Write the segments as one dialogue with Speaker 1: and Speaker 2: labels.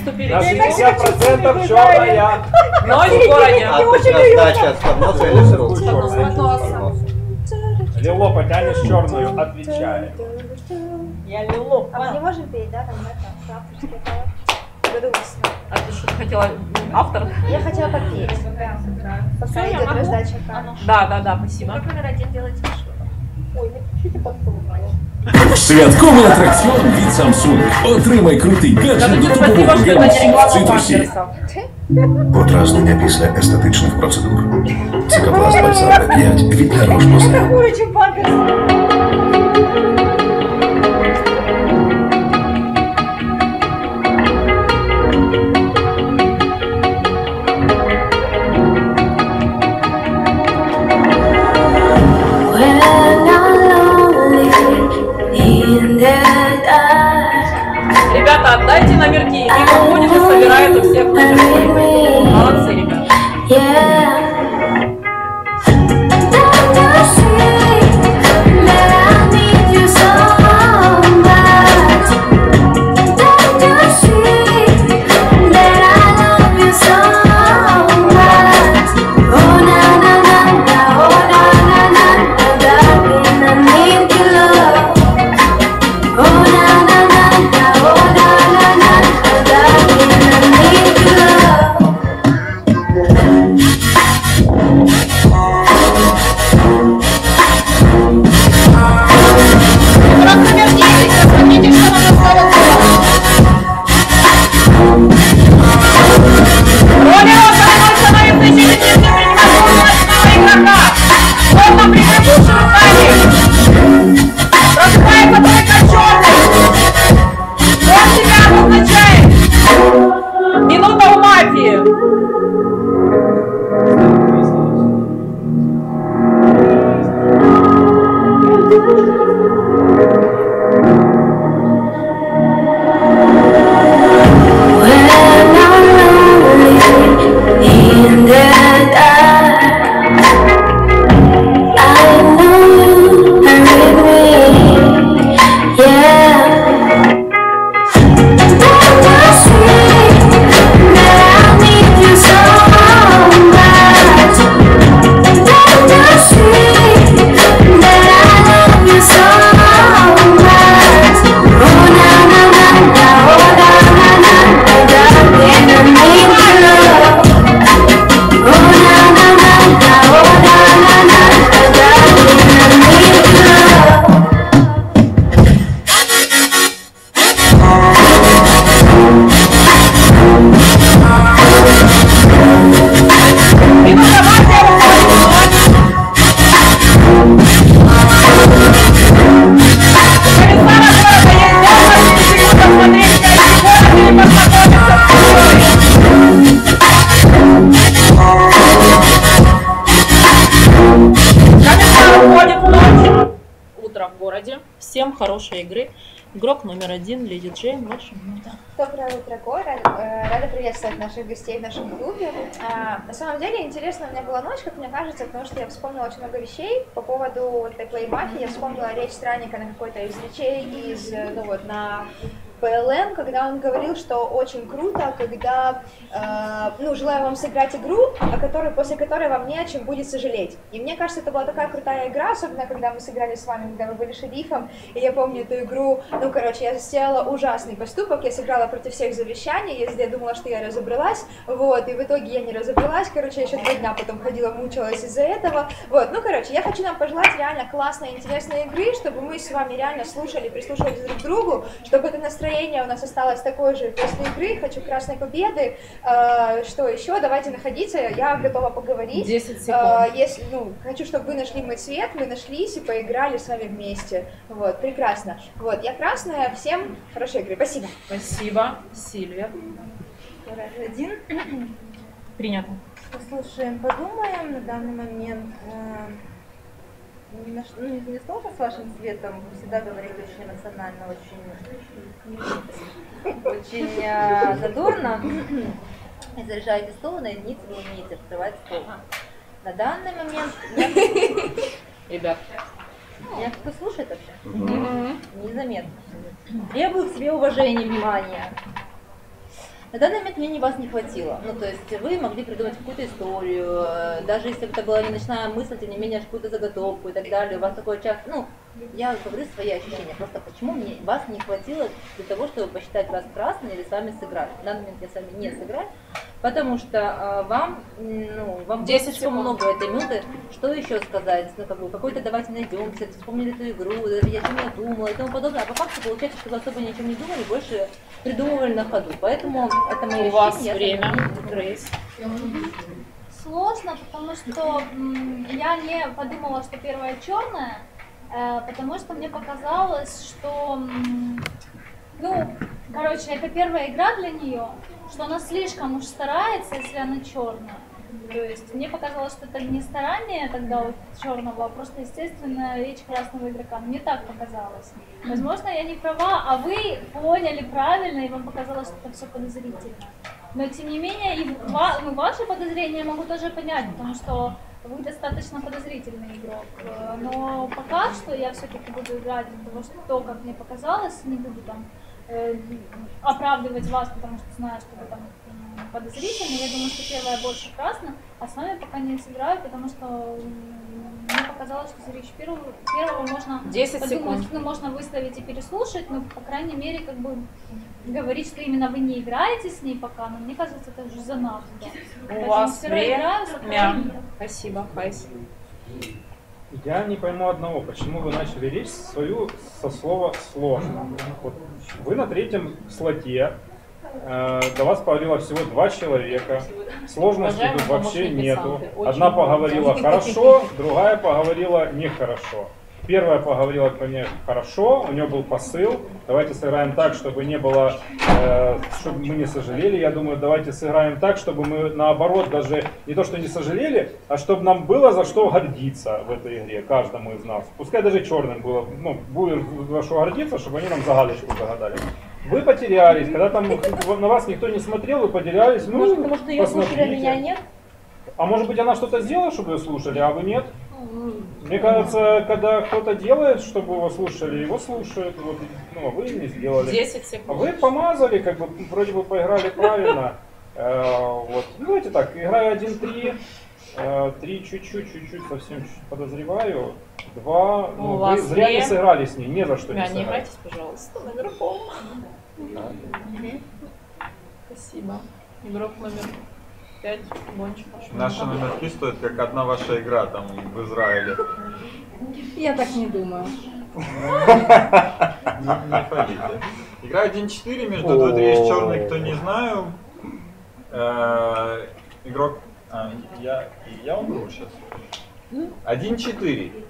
Speaker 1: приступили
Speaker 2: На
Speaker 1: к
Speaker 2: 60% черная.
Speaker 1: Но скоро нет.
Speaker 3: А тут раздача подноса или с рук?
Speaker 1: С подноса.
Speaker 2: Лило, потянешь черную, отвечай.
Speaker 1: Я лило.
Speaker 4: А мы не можем петь, да, там это, авторские? Годовостно.
Speaker 1: А ты что хотела? Автор?
Speaker 4: Я хотела попеть. Пока идет раздача.
Speaker 1: Да, да, да, спасибо.
Speaker 4: Как номер один делайте Ой, напишите под
Speaker 5: Святковий атракціон від Samsung. Отримай крутий гаджет до
Speaker 1: Скажите
Speaker 5: тупового
Speaker 1: спасибо, что это не
Speaker 5: гамусі в
Speaker 1: реклама
Speaker 5: цитрусі.
Speaker 1: Памперса.
Speaker 6: Подразнення після естетичних процедур. Цикопласт Бальзам 5 від La Roche-Posay.
Speaker 4: Хуже, чем
Speaker 1: Номерки. И выходит и собирает у всех номерки. Молодцы, ребята. Игрок номер один, Леди Джейн, ваша минута.
Speaker 4: Доброе утро, Гой. Рада, приветствовать наших гостей в нашем клубе. А, на самом деле, интересно у меня была ночь, как мне кажется, потому что я вспомнила очень много вещей по поводу вот этой плей-мафии. Я вспомнила речь странника на какой-то из речей из, э, ну вот, на ПЛН, когда он говорил, что очень круто, когда, э, ну, желаю вам сыграть игру, о которой, после которой вам не о чем будет сожалеть. И мне кажется, это была такая крутая игра, особенно когда мы сыграли с вами, когда вы были шерифом, и я помню эту игру, ну, короче, я сделала ужасный поступок, я сыграла против всех завещаний, если я думала, что я разобралась, вот, и в итоге я не разобралась, короче, я еще два дня потом ходила, мучилась из-за этого, вот, ну, короче, я хочу нам пожелать реально классной, интересной игры, чтобы мы с вами реально слушали, прислушивались друг к другу, чтобы это настроение у нас осталось такое же после игры, хочу красной победы, Э, что еще, давайте находиться, я готова поговорить.
Speaker 1: 10 секунд.
Speaker 4: Э, если, ну, хочу, чтобы вы нашли мой цвет, мы нашлись и поиграли с вами вместе. Вот, прекрасно. Вот, я красная, всем хорошей игры. Спасибо.
Speaker 1: Спасибо. Сильвия.
Speaker 7: Один.
Speaker 1: Принято.
Speaker 7: Послушаем, подумаем на данный момент. э, Не, наш- ну, не- не сложно с вашим цветом, вы всегда говорите очень эмоционально, очень, очень э, задорно. И заряжаете стол, на единицы вы умеете открывать стол. На данный момент
Speaker 1: Ребят.
Speaker 7: меня кто слушает вообще? Незаметно. Требую к себе уважения, внимания. На данный момент мне не вас не хватило. Ну, то есть вы могли придумать какую-то историю, э, даже если бы это была не ночная мысль, тем не менее, какую-то заготовку и так далее. У вас такое часто, ну, я говорю свои ощущения, просто почему мне вас не хватило для того, чтобы посчитать вас красной или с вами сыграть. На данный момент я с вами не сыграть, потому что э, вам, ну, вам
Speaker 1: 10
Speaker 7: слишком много этой минуты. Что еще сказать? Ну, как бы, какой-то давайте найдем, кстати, вспомнили эту игру, я о чем я думала и тому подобное. А по факту получается, что вы особо ни о чем не думали, больше придумывали на ходу. Поэтому это мои
Speaker 1: У вас
Speaker 7: ощущения, я
Speaker 1: время. Грейс.
Speaker 8: Сложно, потому что м, я не подумала, что первая черная, потому что мне показалось, что, ну, короче, это первая игра для нее, что она слишком уж старается, если она черная. То есть мне показалось, что это не старание тогда вот черного, а просто естественная речь красного игрока. Мне так показалось. Возможно, я не права, а вы поняли правильно, и вам показалось, что это все подозрительно. Но тем не менее, и ва- ну, ваши подозрения я могу тоже понять, потому что вы достаточно подозрительный игрок. Э, Но пока что я все-таки буду играть того, что то, как мне показалось, не буду там э, оправдывать вас, потому что знаю, что вы там подозрительны. Я думаю, что первая больше красная, а с вами пока не сыграю, потому что показалось, что за речь первого, первого можно
Speaker 1: 10
Speaker 8: подумать,
Speaker 1: секунд.
Speaker 8: ну, можно выставить и переслушать, но, по крайней мере, как бы говорить, что именно вы не играете с ней пока, но мне кажется, это уже занадто.
Speaker 1: У
Speaker 8: Поэтому
Speaker 1: вас
Speaker 8: сперва играю, за
Speaker 1: время. Спасибо, Хайс.
Speaker 2: Я не пойму одного, почему вы начали речь свою со слова сложно. Вот вы на третьем слоте, до вас поговорило всего два человека, сложности
Speaker 1: Уважаемые
Speaker 2: тут вообще нету. Одна поговорила хорошо, другая поговорила нехорошо. Первая поговорила ко мне хорошо, у нее был посыл. Давайте сыграем так, чтобы не было, э, чтобы мы не сожалели. Я думаю, давайте сыграем так, чтобы мы наоборот даже не то, что не сожалели, а чтобы нам было за что гордиться в этой игре, каждому из нас. Пускай даже черным было, ну, будет за что гордиться, чтобы они нам загадочку загадали. Вы потерялись, когда там на вас никто не смотрел, вы потерялись. Ну,
Speaker 7: Может, что ее слушали, а меня нет?
Speaker 2: А может быть она что-то сделала, чтобы ее слушали, а вы нет? Мне кажется, когда кто-то делает, чтобы его слушали, его слушают, вот, ну, а вы не сделали.
Speaker 1: 10
Speaker 2: А
Speaker 1: секунд.
Speaker 2: вы помазали, как бы вроде бы поиграли правильно. Э, Вот. Ну, Давайте так, играю 1-3, э, 3 чуть-чуть, чуть-чуть, совсем чуть подозреваю. Два, ну, вы зря не сыграли с ней, не за что не
Speaker 1: Да, не
Speaker 2: сыграли.
Speaker 1: играйтесь, пожалуйста, наверху. Спасибо. Игрок номер 5, Бончик. ваш
Speaker 9: Наши
Speaker 1: момент.
Speaker 9: номерки стоят как одна ваша игра там в Израиле.
Speaker 7: Я так не думаю.
Speaker 9: Не, ходите. Игра 1-4, между тут есть черный, кто не знаю. Э, Игрок... а, я, я умру сейчас. 1-4.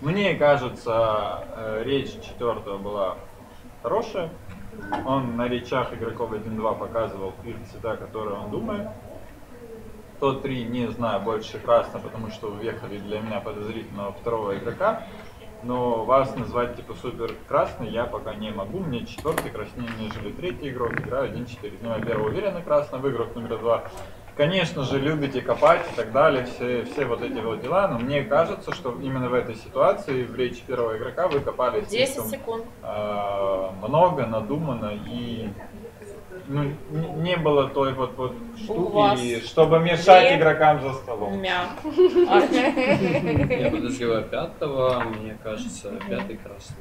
Speaker 9: Мне кажется, э, речь четвертого была хорошая. Он на речах игроков 1-2 показывал их цвета, которые он думает. Тот 3 не знаю, больше красно, потому что въехали для меня подозрительного второго игрока. Но вас назвать типа супер красный я пока не могу. Мне четвертый краснее, нежели третий игрок. Играю 1-4. Ну, я первый уверенно красный, вы игрок номер два. Конечно же, любите копать и так далее, все, все вот эти вот дела, но мне кажется, что именно в этой ситуации, в речи первого игрока, вы копали
Speaker 1: 10
Speaker 9: слишком
Speaker 1: секунд.
Speaker 9: э, много, надуманно и ну, не было той вот, вот штуки, чтобы мешать
Speaker 1: две
Speaker 9: игрокам за столом.
Speaker 1: Мя.
Speaker 10: Я подозреваю пятого, мне кажется, пятый красный.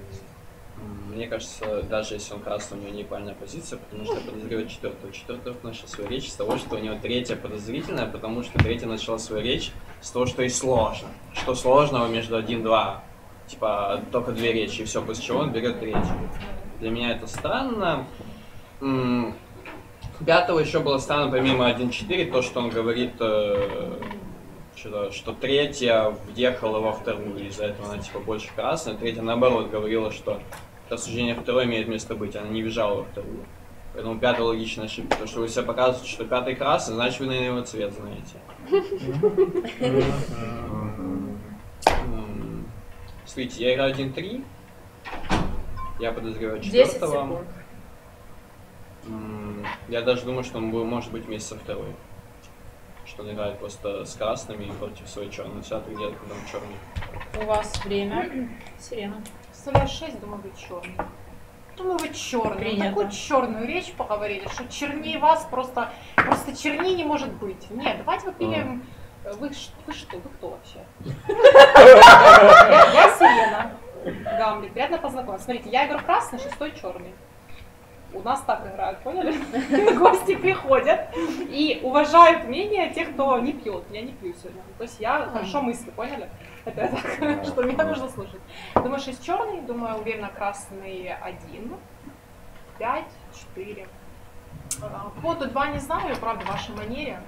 Speaker 10: Мне кажется, даже если он красный, у него неправильная позиция, потому что я подозреваю четвертого. Четвертый начал свою речь с того, что у него третья подозрительная, потому что третья начала свою речь с того, что и сложно. Что сложного между один-два. Типа, только две речи, и все, после чего он берет третью. Для меня это странно. Пятого еще было странно, помимо 1.4, то, что он говорит, э, что, что третья въехала во вторую, и из-за этого она типа больше красная. Третья наоборот говорила, что рассуждение второй имеет место быть, она не въезжала во вторую. Поэтому пятая логичная ошибка. Потому что вы себе показываете, что пятый красный, значит вы, наверное, его цвет знаете. Смотрите, я играю 1-3. Я подозреваю
Speaker 1: 10
Speaker 10: четвертого. Я даже думаю, что он бу- может быть вместе со второй. Что он играет просто с красными и против своей черной. Так делает, когда он черный.
Speaker 1: У вас время. Сирена. Представляешь 6, думаю, быть черный.
Speaker 11: Думаю, вы черный.
Speaker 1: Принято.
Speaker 11: Такую черную речь поговорили, что чернее вас просто, просто чернее не может быть. Нет, давайте выпилим. Вы, ш- вы что, вы кто вообще? Я Сирена. Гамлет, приятно познакомиться. Смотрите, я играю красный, шестой черный. У нас так играют, поняли? Гости приходят и уважают мнение тех, кто не пьет. Я не пью сегодня. То есть я хорошо мыслю, поняли? Это так, что меня нужно слушать. Думаю, 6 черный, думаю, уверенно красный 1, 5, 4. Коду 2 не знаю, правда, в вашей манере.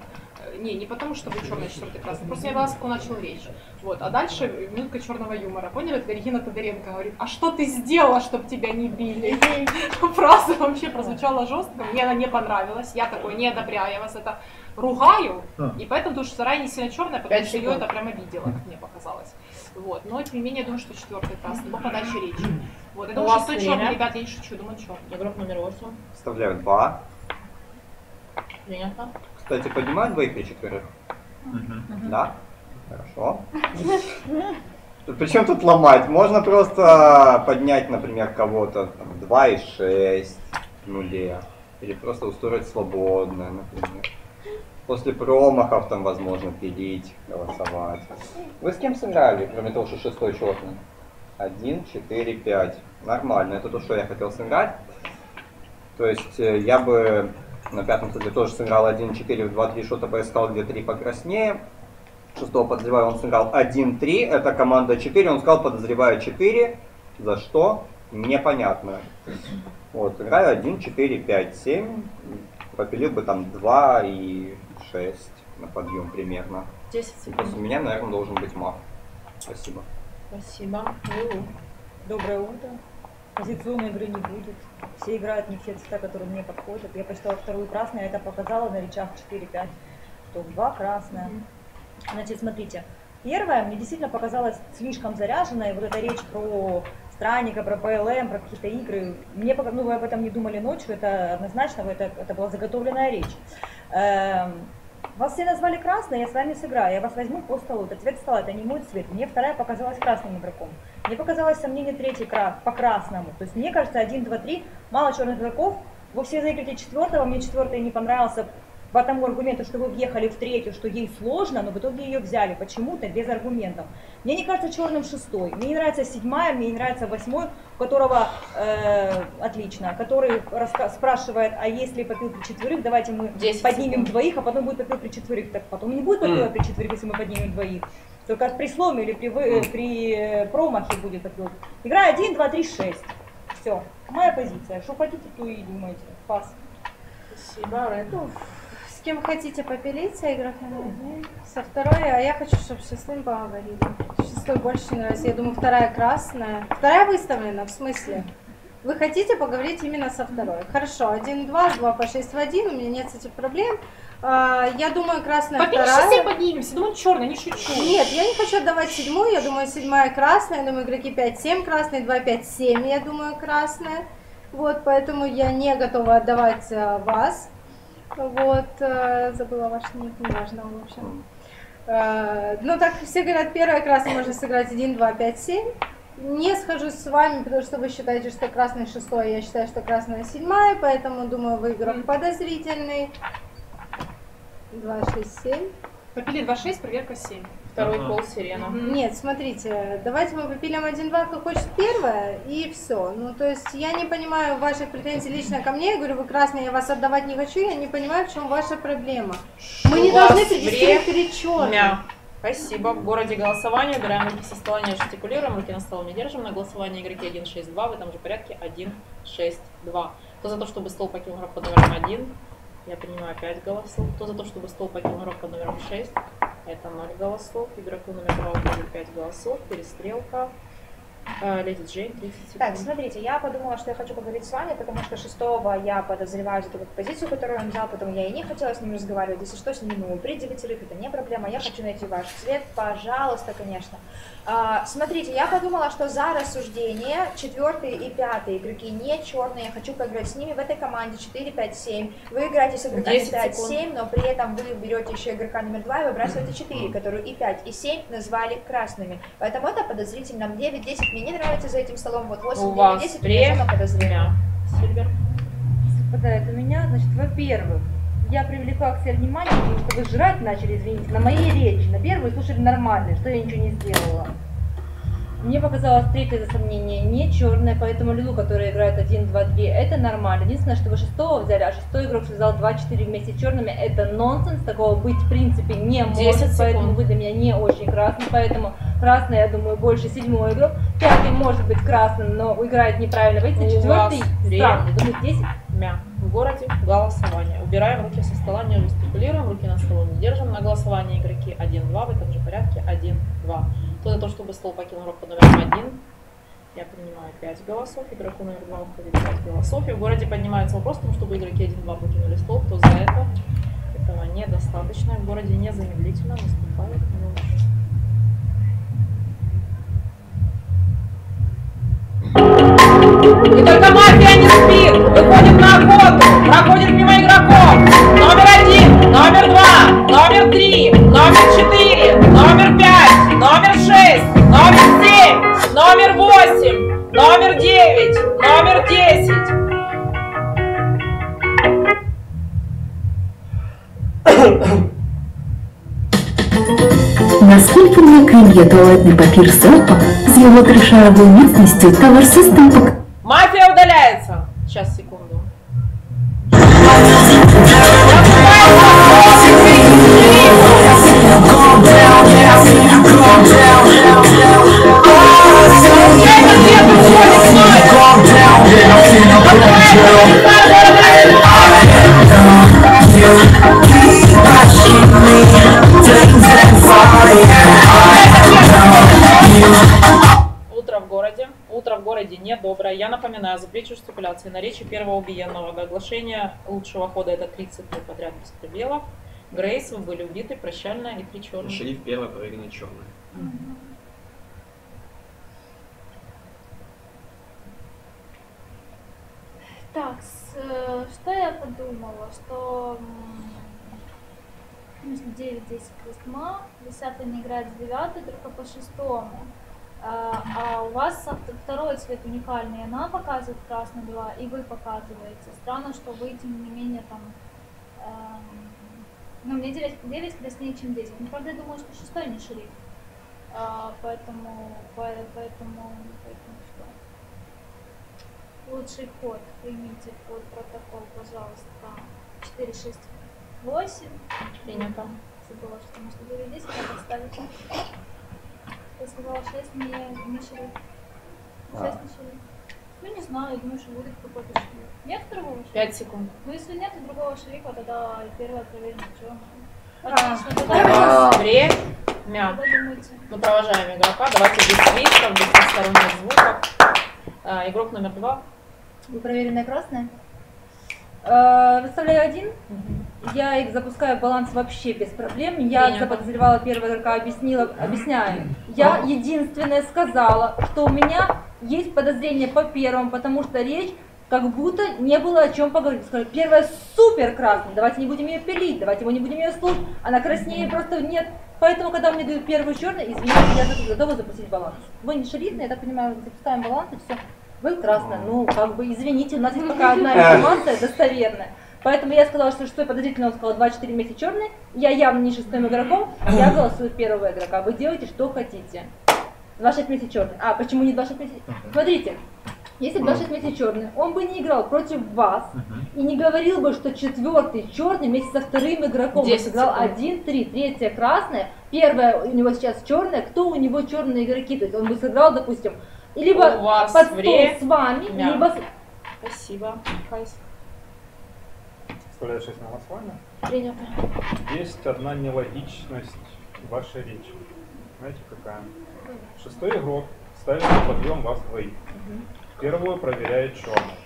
Speaker 11: Не, не потому, что вы черный, четвертый, красный. Просто я вас как он начал речь. Вот. А дальше минутка черного юмора. Поняли? Это Регина Тодоренко говорит, а что ты сделала, чтобы тебя не били? Фраза вообще прозвучала жестко. Мне она не понравилась. Я такой не одобряю, я вас это ругаю. И поэтому, потому что Сарай не сильно черная, потому что ее это прям обидело, как мне показалось. Вот. Но тем не менее, я думаю, что четвертый красный, по подаче речи. Вот. Я думаю, что черный, ребят, я не шучу, думаю, черный.
Speaker 1: Игрок номер 8.
Speaker 3: Вставляю два.
Speaker 1: Принято.
Speaker 3: Кстати, поднимают двоих при четверых? Да? Хорошо. Причем тут ломать? Можно просто поднять, например, кого-то там, 2,6 в нуле. Или просто устроить свободное, например. После промахов там возможно пилить, голосовать. Вы с кем сыграли, кроме того, что шестой черный? Один, четыре, пять. Нормально, это то, что я хотел сыграть. То есть э, я бы на пятом туре тоже сыграл 1-4 в 2-3 что-то поискал, где 3 покраснее. Шестого подозреваю, он сыграл 1-3, это команда 4, он сказал, подозреваю 4. За что? Непонятно. Вот, играю 1, 4, 5, 7. Попилил бы там 2 и 6 на подъем примерно.
Speaker 1: 10
Speaker 3: То есть у меня, наверное, должен быть маг. Спасибо.
Speaker 1: Спасибо. Лулу.
Speaker 12: Доброе утро. Позиционной игры не будет. Все играют не в те цвета, которые мне подходят. Я посчитала вторую красную, а это показала на речах 4-5, что два красная. Значит, смотрите. Первая мне действительно показалась слишком заряженной. Вот эта речь про странника, про ПЛМ, про какие-то игры. Мне пока, ну, вы об этом не думали ночью, это однозначно, это, это была заготовленная речь. Эм, вас все назвали красной, я с вами сыграю, я вас возьму по столу. Это цвет стола, это не мой цвет. Мне вторая показалась красным игроком. Мне показалось сомнение третий кра- по красному. То есть мне кажется, 1, 2, 3, мало черных игроков. Вы все заиграете четвертого, мне четвертый не понравился по тому аргументу, что вы въехали в третью, что ей сложно, но в итоге ее взяли почему-то без аргументов. Мне не кажется черным шестой. Мне не нравится седьмая, мне не нравится восьмой, у которого э, отлично, который спрашивает, а если попил при четверых, давайте мы
Speaker 1: 10
Speaker 12: поднимем
Speaker 1: секунд.
Speaker 12: двоих, а потом будет попил при четверых. Так потом не будет попила
Speaker 1: М.
Speaker 12: при четверых, если мы поднимем двоих. Только при сломе или при, вы- э, при э, промахе будет попил. Игра 1, 2, 3, 6. Все. Моя позиция. Что хотите, то и думайте. Пас.
Speaker 1: Спасибо, Ред.
Speaker 13: С кем хотите попилиться, игрок номер один. Со второй, а я хочу, чтобы с шестым поговорили. Шестой больше нравится. Я думаю, вторая красная. Вторая выставлена, в смысле? Вы хотите поговорить именно со второй? Хорошо, один, два, два по шесть в один, у меня нет с этим проблем. А, я думаю, красная
Speaker 11: Попили
Speaker 13: вторая.
Speaker 11: все поднимемся, думаю, черный, не шучу.
Speaker 13: Нет, я не хочу отдавать седьмую, я думаю, седьмая красная, я думаю, игроки 5-7 красные, 2-5-7, я думаю, красная. Вот, поэтому я не готова отдавать э, вас. Вот, э, забыла ваш ник, неважно, в общем. Э, ну, так все говорят, первая красная можно сыграть 1, 2, 5, 7. Не схожусь с вами, потому что вы считаете, что красный шестой, я считаю, что красная седьмая, поэтому думаю, вы игрок подозрительный. 2, 6, 7.
Speaker 11: Попили 2-6, проверка 7.
Speaker 1: Второй пол сирена.
Speaker 13: Нет, смотрите, давайте мы попилим 1-2, кто хочет первое, и все. Ну, то есть я не понимаю ваших претензий лично ко мне. Я говорю, вы красные, я вас отдавать не хочу, я не понимаю, в чем ваша проблема. Мы не должны предъявить перед черным.
Speaker 1: Спасибо. В городе голосование. Убираем руки со стола, не жестикулируем. Руки на стол не держим. На голосование игроки 1, 6, 2. В этом же порядке 1, 6, 2. Кто за то, чтобы стол покинул игрок под номером 1? Я принимаю 5 голосов. Кто за то, чтобы стол покинул игрок под номером 6? Это 0 голосов. Игроку номер 2 уходит 5 голосов. Перестрелка. Леди Джейн, 30 секунд.
Speaker 4: Так, смотрите, я подумала, что я хочу поговорить с вами, потому что шестого я подозреваю за ту позицию, которую он взял, потом я и не хотела с ним разговаривать. Если что, с ним при девятерых, это не проблема. Я хочу найти ваш цвет, пожалуйста, конечно. А, смотрите, я подумала, что за рассуждение четвертый и пятый игроки не черные, я хочу поиграть с ними в этой команде 4, 5, 7. Вы играете с игроками
Speaker 1: 10
Speaker 4: 5,
Speaker 1: секунд.
Speaker 4: 7, но при этом вы берете еще игрока номер 2 и выбрасываете 4, которую и 5, и 7 назвали красными. Поэтому это подозрительно. 9, 10, Мне не нравится за этим столом вот 8,
Speaker 1: У
Speaker 4: 9,
Speaker 1: вас
Speaker 4: 10, у меня зона подозрения.
Speaker 1: Сильвер.
Speaker 7: Совпадает у меня, значит, во-первых, я привлекла к себе внимание, потому что вы жрать начали, извините, на моей речи. На первую слушали нормально, что я ничего не сделала. Мне показалось третье за сомнение не черное, поэтому Лилу, которая играет 1, 2, 2, это нормально. Единственное, что вы шестого взяли, а шестой игрок связал 2-4 вместе с черными, это нонсенс, такого быть в принципе не
Speaker 1: 10
Speaker 7: может, поэтому вы для меня не очень красный, поэтому красный, я думаю, больше седьмой игрок. Пятый может быть красным, но играет неправильно. Видите, четвертый странный, думаю, 10.
Speaker 1: Мя. В городе голосование. Убираем руки со стола, не жестикулируем, руки на столу не держим. На голосование игроки 1-2 в этом же порядке 1-2. Кто за то, чтобы стол покинул под номером 1, я принимаю 5 голосов, игроку номер 2 уходит 5 голосов. И в городе поднимается вопрос о том, чтобы игроки 1-2 покинули стол. Кто за это? Этого недостаточно. В городе незамедлительно наступает ночь. И только мафия не спит, выходит на охоту, проходит мимо игроков. Номер один, номер два, номер три, номер четыре, номер пять, номер шесть, номер семь, номер восемь, номер девять, номер десять.
Speaker 14: Наскільки м'яким є туалетний папір селпа з його тришаровою міцністю та ворсистим пок...
Speaker 1: Мафия удаляется. Сейчас, секунду. Оглашения лучшего хода это 30 дней подряд без пробелов. Грейс, вы были убиты, прощальная и три черных.
Speaker 10: Шериф первый проверенный черный.
Speaker 8: Так, с, э, что я подумала, что м, 9, 10 восьма, 10 не играет с 9, только по шестому. А, а у вас второй цвет уникальный, она показывает красно-два, и вы показываете. Странно, что вы, тем не менее, там... эм, ну, мне 9, 9 краснее, чем 10. Ну, правда, я думаю, что шестой не шериф. А, поэтому, по- поэтому, поэтому что? Лучший ход. Примите под протокол, пожалуйста. 4, 6, 8.
Speaker 1: Принято.
Speaker 8: Забыла, что что 9, 10 надо ставить. Я сказала 6, не, не шериф. 6
Speaker 3: А.
Speaker 8: не шериф. Ну, не знаю, я думаю, что будет какой-то шериф. Нет второго шерифа?
Speaker 1: Пять секунд.
Speaker 8: Ну, если нет другого шерифа, тогда первое проверено черным.
Speaker 1: А.
Speaker 8: Отлично, тогда
Speaker 1: Время. Мы провожаем игрока. Давайте без свистов, без посторонних звуков. А, игрок номер два.
Speaker 7: Вы проверенная красная? Э, Выставляю один. Я их запускаю баланс вообще без проблем. Я
Speaker 1: Принято.
Speaker 7: заподозревала первого игрока, объяснила, объясняю. Я единственное сказала, что у меня есть подозрение по первому, потому что речь как будто не было о чем поговорить. Сказали, первая супер красная, давайте не будем ее пилить, давайте мы не будем ее слушать. Она краснее просто нет. Поэтому, когда мне дают первый черный, извините, я готова запустить баланс. Вы не шерифные, я так понимаю, запускаем баланс и все. Вы красная. Ну, как бы, извините, у нас есть пока одна информация достоверная. Поэтому я сказала, что шестой подозрительный, он сказал 2-4 вместе черный. Я явно не шестым игроком, я голосую первого игрока. Вы делаете, что хотите. 2-6 вместе черный. А, почему не 2-6 вместе? Смотрите, если 2-6 вместе черный, он бы не играл против вас и не говорил бы, что четвертый черный вместе со вторым игроком он
Speaker 1: 10
Speaker 7: сыграл
Speaker 1: секунд.
Speaker 7: 1-3, третья красная, первая у него сейчас черная, кто у него черные игроки? То есть он бы сыграл, допустим, либо под стол
Speaker 1: время.
Speaker 7: с вами, либо с-
Speaker 1: Спасибо. Кайс.
Speaker 2: Вставляю 6 на голосование.
Speaker 1: Принято.
Speaker 2: Есть одна нелогичность вашей речи. Знаете какая? Шестой игрок ставит на подъем вас двоих. Первую проверяет черный.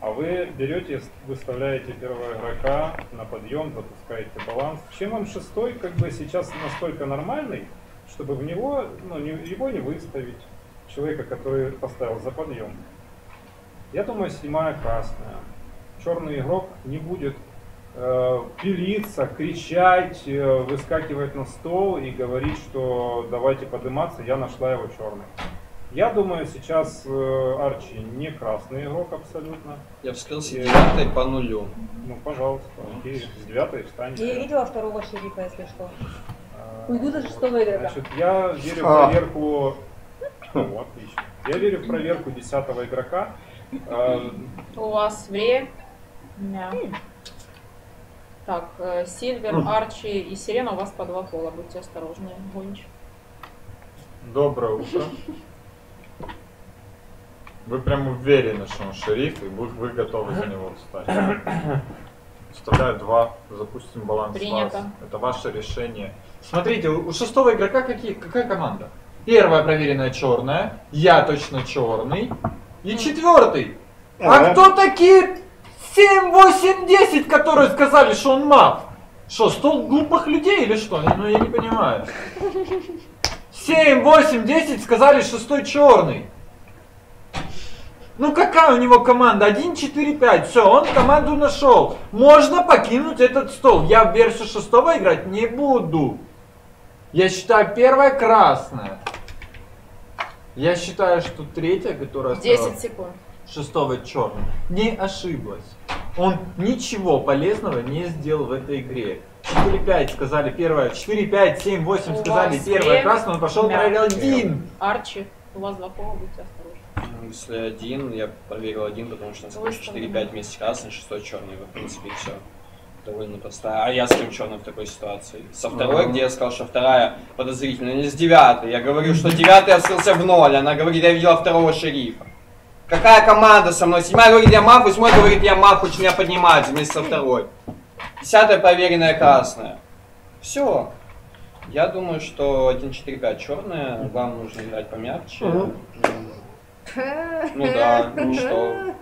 Speaker 2: А вы берете, выставляете первого игрока на подъем, запускаете баланс. Чем вам шестой как бы сейчас настолько нормальный, чтобы в него, ну, не- его не выставить, человека, который поставил за подъем. Я думаю, седьмая красная. Черный игрок не будет э, пилиться, кричать, э, выскакивать на стол и говорить, что давайте подниматься, я нашла его черный. Я думаю, сейчас э, Арчи не красный игрок абсолютно.
Speaker 10: Я вскрылся
Speaker 2: И-
Speaker 10: девятой по нулю.
Speaker 2: Ну, пожалуйста, окей, с девятой встань.
Speaker 12: Я видела второго шерифа, если что.
Speaker 7: Уйду за шестого игрока.
Speaker 2: Значит, я верю в
Speaker 3: А.
Speaker 2: проверку... Ну, отлично. Я верю в проверку десятого игрока. Э,
Speaker 1: У вас время. Так, э, Сильвер, Арчи и Сирена у вас по два пола. Будьте осторожны, гонч.
Speaker 9: Доброе утро. Вы прям уверены, что он шериф, и вы, вы готовы за него встать. Вставляю два, запустим баланс
Speaker 1: Принято.
Speaker 9: вас. Это ваше решение. Смотрите, у шестого игрока какие, какая команда? Первая проверенная черная, я точно черный. И четвертый. А кто такие 7, 8, 10, которые сказали, что он маг? Что, стол глупых людей или что? Ну я не понимаю. 7, 8, 10 сказали шестой черный. Ну какая у него команда? 1, 4, 5. Все, он команду нашел. Можно покинуть этот стол. Я в версию шестого играть не буду. Я считаю первая красная. Я считаю, что третья, которая стала
Speaker 1: 10 секунд.
Speaker 9: Шестого черный, не ошиблась. Он ничего полезного не сделал в этой игре. 4-5 сказали первая, 4, 5, 7, 8
Speaker 1: У
Speaker 9: сказали
Speaker 1: вас
Speaker 9: первая
Speaker 1: время.
Speaker 9: красная, он пошел проверил один.
Speaker 1: Арчи, у вас два пола, будьте осторожны.
Speaker 10: Ну, Если один, я проверил один, потому что у нас
Speaker 1: Выставлено.
Speaker 10: 4-5 вместе красный, шестой черный. В принципе, все. Довольно простая. А я с кем черный в такой ситуации? Со второй,
Speaker 3: Ага.
Speaker 10: где я сказал, что вторая подозрительная, не с девятой. Я говорю, что девятый открылся в ноль. Она говорит, я видела второго шерифа. Какая команда со мной? Седьмая говорит, я маг, восьмой говорит, я маг, хочет меня поднимать вместе со второй. Десятая проверенная красная. Все. Я думаю, что 1-4-5 черная, вам нужно играть помягче.
Speaker 3: Мгм.
Speaker 10: Ну да, ну что?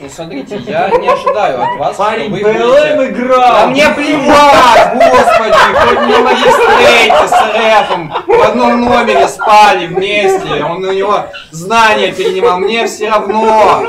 Speaker 10: Ну смотрите, я не ожидаю от вас,
Speaker 9: Парень,
Speaker 10: что вы
Speaker 9: БЛМ играл!
Speaker 10: Да мне плевать, господи, хоть не магистрейте с рэпом, в одном номере спали вместе, он у него знания перенимал, мне все равно.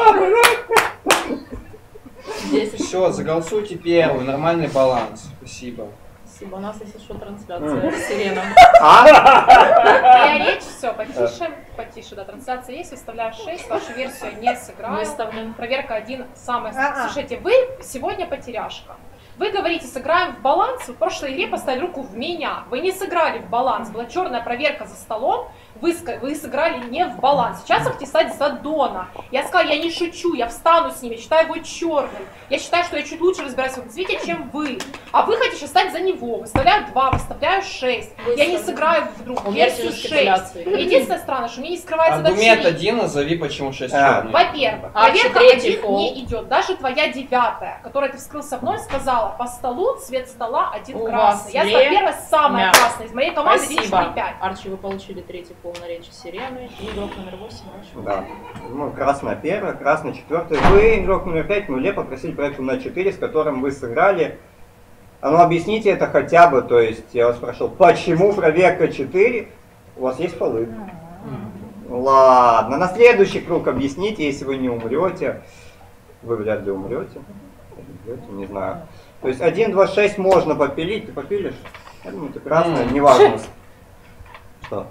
Speaker 1: 10
Speaker 10: Все, заголосуйте первый, нормальный баланс. Спасибо.
Speaker 1: Спасибо. У нас, если что, трансляция Сирена.
Speaker 11: Моя речь, все, потише, потише, да, трансляция есть, выставляю 6, вашу версию не сыграю.
Speaker 1: Выставлен.
Speaker 11: Проверка 1 самая... Слушайте, вы сегодня потеряшка. Вы говорите, сыграем в баланс, вы в прошлой игре поставили руку в меня. Вы не сыграли в баланс, была черная проверка за столом, вы, вы сыграли не в баланс. Сейчас вы хотите стать за Дона. Я сказала, я не шучу, я встану с ним, я считаю его черным. Я считаю, что я чуть лучше разбираюсь в этом цвете, чем вы. А вы хотите сейчас стать за него. Выставляю 2, выставляю 6. Я не сыграю вдруг версию
Speaker 1: же
Speaker 11: 6.
Speaker 1: спекуляции.
Speaker 11: Единственное странно, что у меня не скрывается
Speaker 10: Аргумент
Speaker 11: дочерей.
Speaker 10: один, назови, почему 6
Speaker 3: А.
Speaker 10: черный.
Speaker 11: Во-первых, проверка один не идет. Даже твоя девятая, которая ты вскрылся в ноль, сказала, по столу цвет стола один
Speaker 1: У
Speaker 11: красный.
Speaker 1: вас
Speaker 11: Я
Speaker 1: время.
Speaker 11: первая самая
Speaker 1: Мягко.
Speaker 11: красная. Из моей команды
Speaker 1: Спасибо.
Speaker 11: 5.
Speaker 1: Арчи, вы получили третий пол на речи Сирены. И игрок номер 8 ваш.
Speaker 3: Да. Ну, красная первая, красная четвертая. Вы, игрок номер пять, в нуле попросили проект на 4, с которым вы сыграли. А ну объясните это хотя бы, то есть я вас спрашивал, почему проверка 4? У вас есть полы? Ладно, на следующий круг объясните, если вы не умрете. Вы вряд ли умрете. Умрете, Не знаю. То есть 1, 2, 6 можно попилить. Ты попилишь? Я думаю, ты красная, неважно. Что?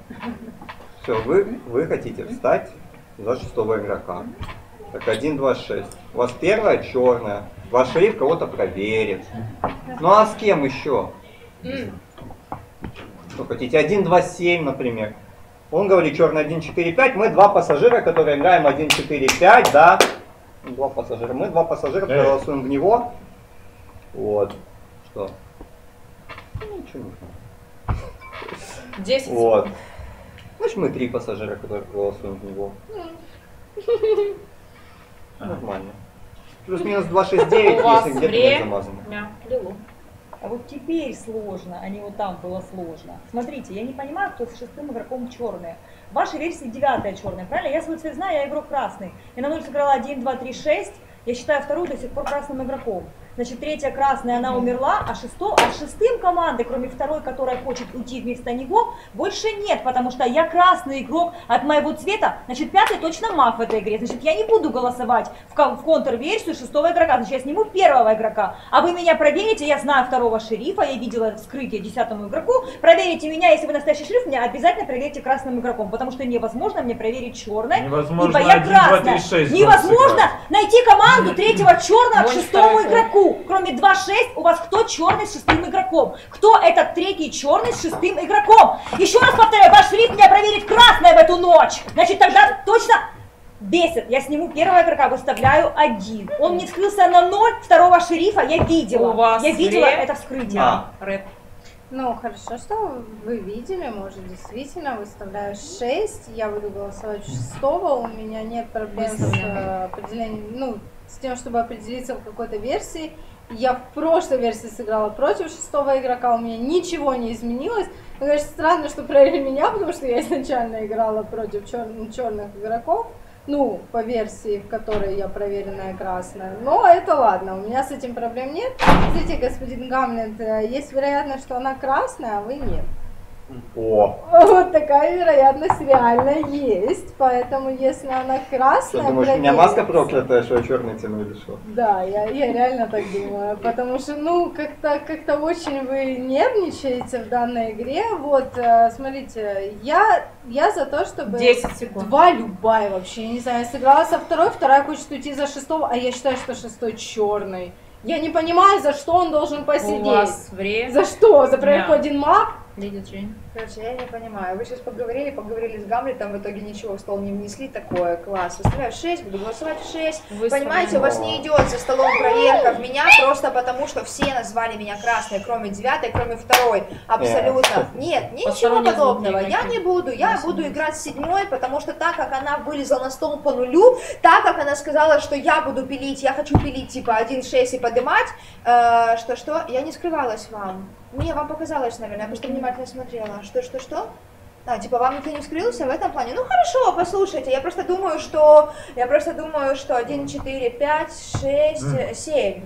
Speaker 3: Все, вы, вы хотите встать за шестого игрока. Так, 1, 2, 6. У вас первая черная. Ваш шериф кого-то проверит. Ну а с кем еще? Что хотите? 1, 2, 7, например. Он говорит черный 1, 4, 5. Мы два пассажира, которые играем 1, 4, 5, да? Два пассажира. Мы два пассажира проголосуем в него. Вот. Что? Ну, ничего не знаю.
Speaker 1: 10
Speaker 3: Вот. Значит, мы три пассажира, которые проголосуем в него. Нормально. Плюс-минус 269,
Speaker 1: У вас
Speaker 3: если где-то
Speaker 1: время.
Speaker 3: замазано.
Speaker 1: Лилу.
Speaker 12: А вот теперь сложно, а не вот там было сложно. Смотрите, я не понимаю, кто с шестым игроком черный. В вашей версии девятая черная, правильно? Я свой цвет знаю, я игрок красный. Я на ноль сыграла 1, 2, 3, 6. Я считаю вторую до сих пор красным игроком. Значит, третья красная, она умерла, а, шесто, а шестым команды, кроме второй, которая хочет уйти вместо него, больше нет, потому что я красный игрок от моего цвета, значит, пятый точно маг в этой игре. Значит, я не буду голосовать в, кон- в контрверсию шестого игрока, значит, я сниму первого игрока. А вы меня проверите, я знаю второго шерифа, я видела вскрытие десятому игроку. Проверите меня, если вы настоящий шериф, меня обязательно проверьте красным игроком, потому что невозможно мне проверить черное,
Speaker 9: Невозможно
Speaker 12: ибо я
Speaker 9: 1, 2, 3,
Speaker 12: красная.
Speaker 9: 6
Speaker 12: Невозможно найти команду третьего черного к шестому
Speaker 1: второй
Speaker 12: Кроме 2-6, у вас кто черный с шестым игроком? Кто этот третий черный с шестым игроком? Еще раз повторяю, ваш шериф меня проверит красное в эту ночь. Значит, тогда точно бесит. Я сниму первого игрока, выставляю один. Он не скрылся на ноль, второго шерифа я видела.
Speaker 1: У вас
Speaker 12: я видела
Speaker 1: время?
Speaker 12: это вскрытие.
Speaker 1: А, рэп.
Speaker 13: Ну, хорошо, что вы видели, может, действительно, выставляю 6, я буду голосовать шестого, у меня нет проблем с э, определением, ну, с тем, чтобы определиться в какой-то версии. Я в прошлой версии сыграла против шестого игрока, у меня ничего не изменилось. Ну, конечно, странно, что проверили меня, потому что я изначально играла против черных игроков. Ну, по версии, в которой я проверенная красная. Но это ладно, у меня с этим проблем нет. Смотрите, господин Гамлет, э, есть вероятность, что она красная, а вы нет.
Speaker 3: О,
Speaker 13: Вот такая вероятность реально есть. Поэтому, если она
Speaker 3: что
Speaker 13: красная,
Speaker 3: думаешь, у меня маска проклятая, что я черный тяну или что?
Speaker 13: Да, я, я реально так думаю, потому что, ну, как-то как очень вы нервничаете в данной игре. Вот, э, смотрите, я, я за то, чтобы...
Speaker 1: 10 секунд.
Speaker 13: Два любая вообще, я не знаю, я сыграла со второй, вторая хочет уйти за шестого, а я считаю, что шестой черный. Я не понимаю, за что он должен посидеть.
Speaker 1: У вас время.
Speaker 13: За что? За проверку
Speaker 1: Да.
Speaker 13: один маг?
Speaker 1: Леди Джейн.
Speaker 4: Короче, я не понимаю. Вы сейчас поговорили, поговорили с Гамлетом, в итоге ничего в стол не внесли такое. Класс. Выставляю 6, буду голосовать в 6.
Speaker 1: Выставляем.
Speaker 4: Понимаете, у вас не идет за столом проверка в меня, просто потому что все назвали меня красной, кроме девятой, кроме второй. Абсолютно. Нет, ничего подобного. Я не буду. Я буду играть с седьмой, потому что так как она вылезла на стол по нулю, так как она сказала, что я буду пилить, я хочу пилить типа 1-6 и подымать, э, что-что, я не скрывалась вам. Мне вам показалось, наверное, я просто внимательно смотрела. Что, что, что? А, типа, вам никто не скрылся в этом плане? Ну, хорошо, послушайте, я просто думаю, что... Я просто думаю, что 1, 4, 5, 6, 7,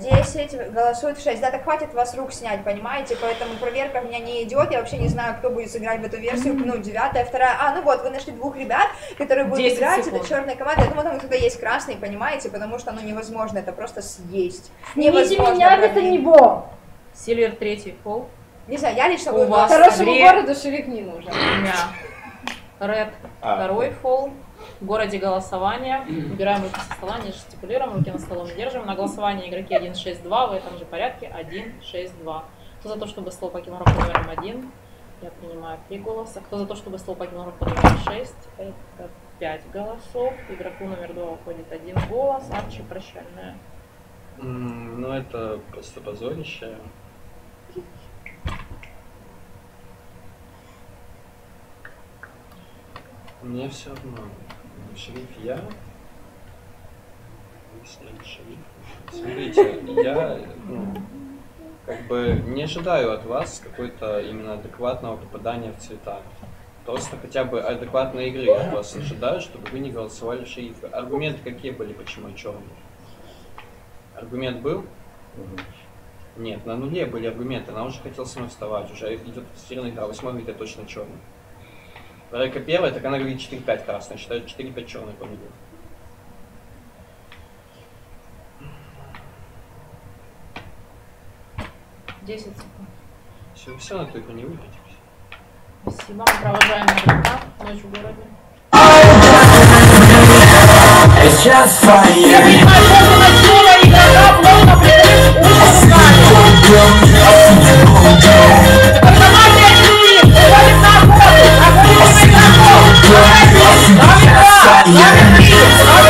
Speaker 4: 10 голосуют в 6. Да, так хватит вас рук снять, понимаете? Поэтому проверка в меня не идет. Я вообще не знаю, кто будет сыграть в эту версию. Ну, девятая, вторая. А, ну вот, вы нашли двух ребят, которые будут
Speaker 1: 10
Speaker 4: играть.
Speaker 1: секунд.
Speaker 4: Это черная команда. Я думаю, там кто-то есть красный, понимаете? Потому что, ну, невозможно это просто съесть.
Speaker 13: Снимите
Speaker 4: Невозможно
Speaker 13: меня вместо
Speaker 4: продлить.
Speaker 13: него.
Speaker 1: Силвер третий фол.
Speaker 4: Не знаю, я лично
Speaker 1: У
Speaker 4: буду
Speaker 1: вас
Speaker 4: голосовать.
Speaker 13: Хорошему
Speaker 1: время.
Speaker 13: городу шериф не нужен.
Speaker 1: Меня. Ред
Speaker 3: А,
Speaker 1: второй фол. В городе голосование. Убираем руки со стола, не жестикулируем, руки на столом не держим. На голосование игроки 1, 6, 2 в этом же порядке 1, 6, 2. Кто за то, чтобы стол покинул под номером 1? Я принимаю 3 голоса. Кто за то, чтобы стол покинул под номером 6? Это 5 голосов. Игроку номер 2 уходит один голос. Арчи прощальная.
Speaker 10: Ну, это просто позорище. Мне все равно. Шериф я. Смотрите, я, ну, как бы не ожидаю от вас какой-то именно адекватного попадания в цвета. Просто хотя бы адекватной игры от вас ожидаю, чтобы вы не голосовали шерифа. Аргументы какие были, почему черный? Аргумент был? Нет, на нуле были аргументы, она уже хотела со мной вставать, уже идет тестированная игра, восьмой я точно черный. Рейка первая, так она говорит 4-5 красная, считает 4-5 черный по нулю.
Speaker 1: Десять секунд.
Speaker 10: Все, все на игру не выиграете.
Speaker 1: Спасибо. Мы провожаем игрока. Ночь в городе.
Speaker 5: Сейчас фойе. Сейчас ọjọ́ àfihàn ọjọ́. ọ̀sẹ̀ ọjọ́.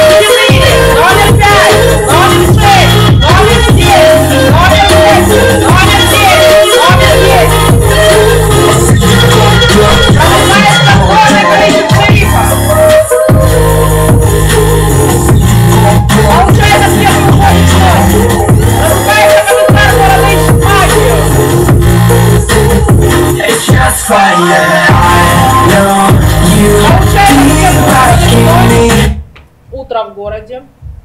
Speaker 1: Утро в городе.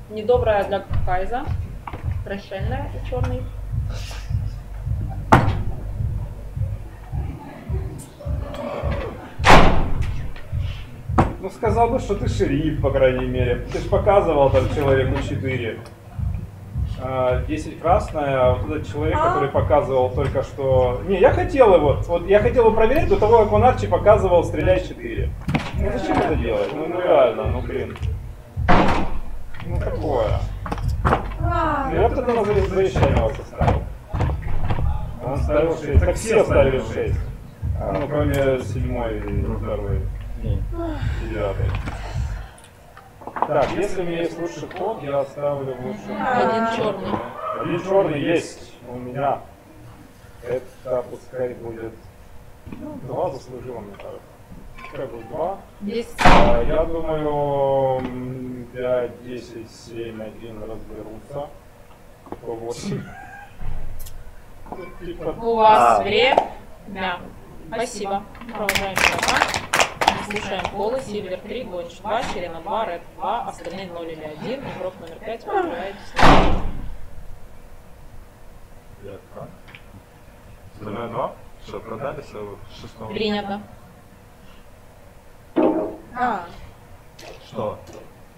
Speaker 1: Недоброе для Кайза. Прощальная и черный.
Speaker 2: Ну сказал бы, что ты шериф, по крайней мере. Ты же показывал там человеку 4. А, 10 красная, а вот этот человек, который показывал только что... Не, я хотел его, вот я хотел его проверять до того, как он Арчи показывал стреляй 4. Ну зачем это делать? Ну, ну реально, ну блин. Ну такое. Ну, я бы тогда на заве- завещание вас оставил. Он ставил 6. Так все ставили 6. Ну, кроме седьмой и второй. Девятой. Так, если у меня есть лучший ход, я оставлю лучший
Speaker 1: Один
Speaker 2: ход.
Speaker 1: черный.
Speaker 2: Один черный есть у меня. Это пускай будет... Ну, два заслужила, мне кажется. Пускай будет два.
Speaker 1: Десять.
Speaker 2: А, Я думаю, м, 5, 10, 7, 1 разберутся. По 8. Типа-
Speaker 1: У вас
Speaker 2: А.
Speaker 1: время. Спасибо. Продолжаем. Слушаем Колы, Сильвер 3, Гонч 2, Сирена 2, Ред 2, остальные 0 или 1. Игрок номер 5, поздравляйтесь.
Speaker 9: Остальное два? Что, продали своего шестого?
Speaker 1: Принято.
Speaker 13: А,
Speaker 9: Что?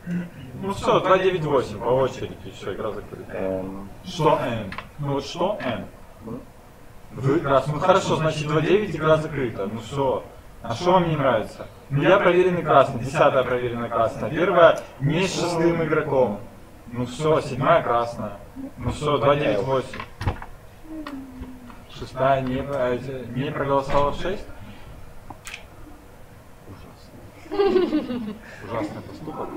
Speaker 9: Ну все, 298 по очереди, все, игра закрыта. Что N? Ну вот что N? Вы раз, ну хорошо, значит 2.9 игра закрыта, ну все. А что вам не нравится? Ну я проверенный красный, десятая проверенная красная, первая не с шестым игроком. Ну все, седьмая красная. Ну все, 2.98. Шестая не, не проголосовала в 6? Ужасный поступок.